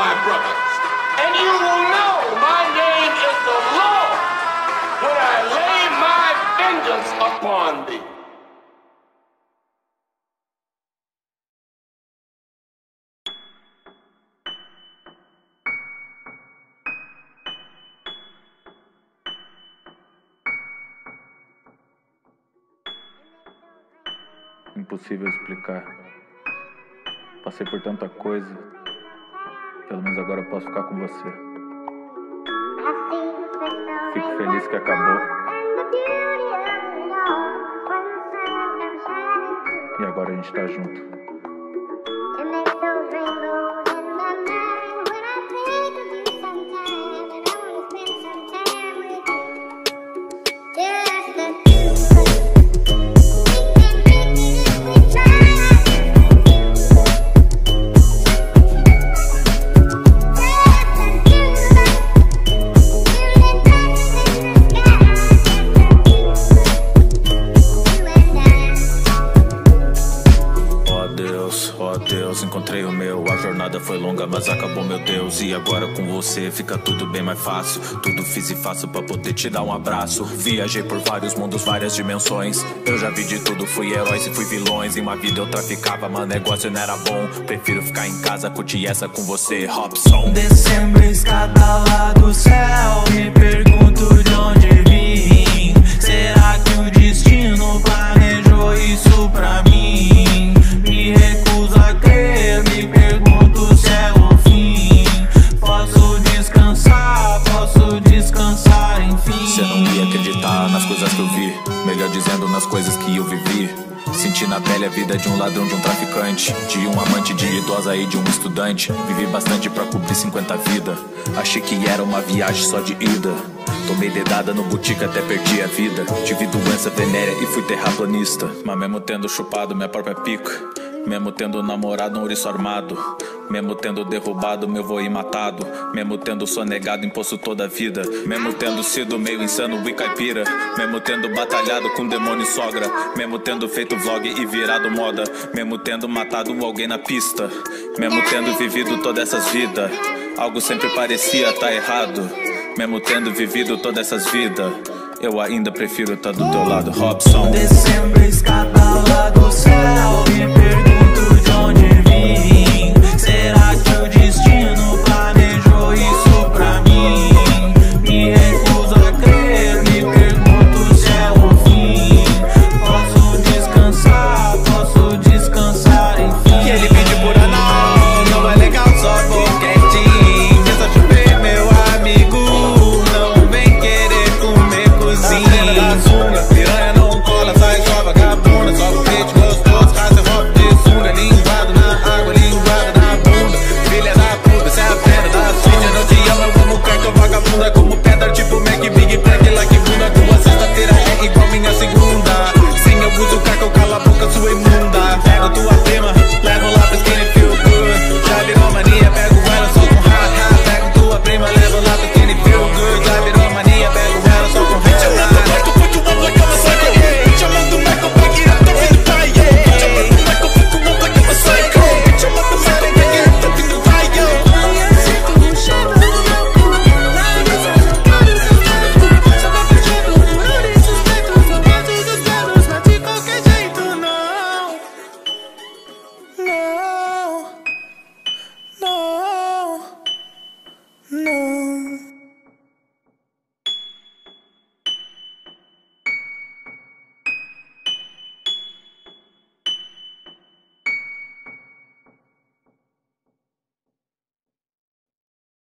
my brothers. And you will know my name is the Lord when I lay my vengeance upon thee. Impossível explicar. Passei por tanta coisa. Pelo menos agora eu posso ficar com você. Fico feliz que acabou. E agora a gente tá junto. Deus, ó Deus, encontrei o meu. A jornada foi longa, mas acabou, meu Deus. E agora com você fica tudo bem mais fácil. Tudo fiz e faço pra poder te dar um abraço. Viajei por vários mundos, várias dimensões. Eu já vi de tudo, fui heróis e fui vilões. Em uma vida eu traficava, mas negócio não era bom. Prefiro ficar em casa, curtir essa com você, Robson. Dezembro escada lá do céu Me pergunto de onde vi. Melhor dizendo, nas coisas que eu vivi. Senti na pele a vida de um ladrão, de um traficante, de um amante, de idosa e de um estudante. Vivi bastante pra cobrir 50 vidas. Achei que era uma viagem só de ida. Tomei dedada no boutique até perdi a vida. Tive doença venérea e fui terraplanista. Mas mesmo tendo chupado minha própria pica. Mesmo tendo namorado um ouriço armado. Mesmo tendo derrubado meu vô e matado. Mesmo tendo sonegado imposto toda a vida. Mesmo tendo sido meio insano e caipira. Mesmo tendo batalhado com demônio e sogra. Mesmo tendo feito vlog e virado moda. Mesmo tendo matado alguém na pista. Mesmo tendo vivido todas essas vidas. Algo sempre parecia tá errado. Mesmo tendo vivido todas essas vidas. Eu ainda prefiro estar do teu lado, Robson. Dezembro escada Me minha segunda. Sem eu uso cala a boca, sua imunda. Era tua